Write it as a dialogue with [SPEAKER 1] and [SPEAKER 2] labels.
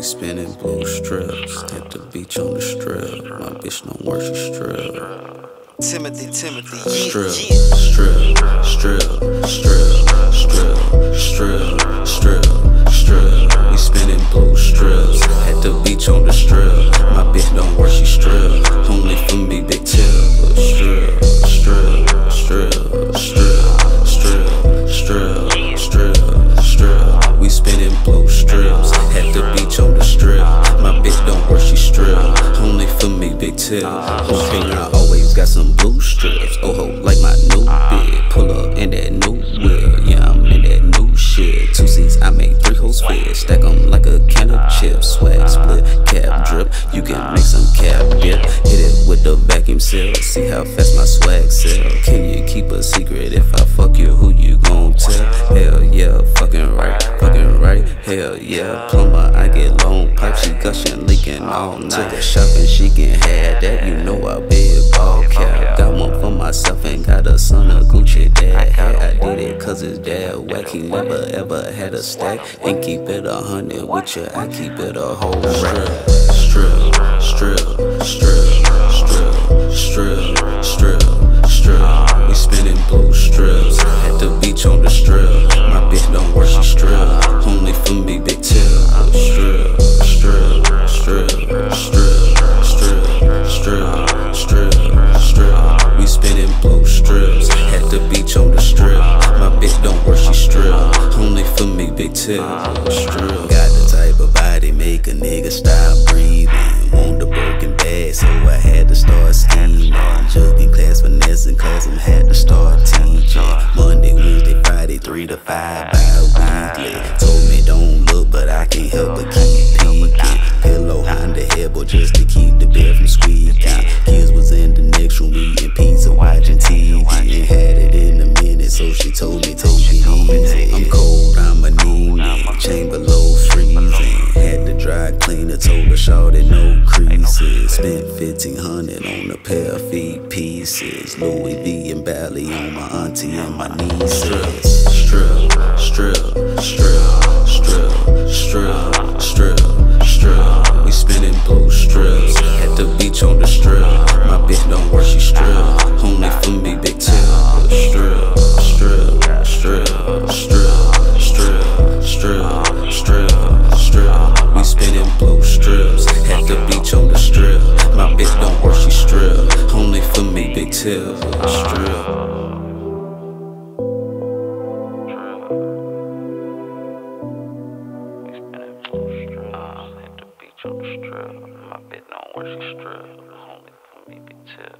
[SPEAKER 1] spinning blue strips at the beach on the strip. My bitch don't work, she strip.
[SPEAKER 2] Timothy, Timothy,
[SPEAKER 1] Strip,
[SPEAKER 2] yeah, yeah.
[SPEAKER 1] strip, strip, strip, strip, strip, strip, big tip. Okay, I always got some blue strips. Oh ho, like my new uh-huh. bit. Pull up in that new whip. Yeah, I'm in that new shit. Two seats, I make three hoes fit. Stack 'em like a can of uh-huh. chips. Swag split, cap uh-huh. drip. You can make some cap dip. Hit it with the vacuum seal. See how fast my swag sell. Can you keep a secret if I leaking all night. Took her shopping, she can have that. You know I big ball cap. Got one for myself and got a son of Gucci dad. Had I did it cause his dad whack. He never ever had a stack. And keep it a hundred with you, I keep it a whole. Strip, strip, strip, strip, make a nigga stop breathing. Want the broken bag, so I had to start scheming. Jugging class, finessing class, and had to start teaching. Monday, Wednesday, Friday, three to five bi-weekly. Told me don't look, but I can't help but keep peeking. Pillow on the headboard just her shorty no creases. Spent 1500 on a pair of feet pieces. Louis V and Bally on my auntie and my nieces. Strip, strip, strip, strip, me, big tip. Strip. Strip. The the. My bitch don't work, she strip. For me,
[SPEAKER 3] tip.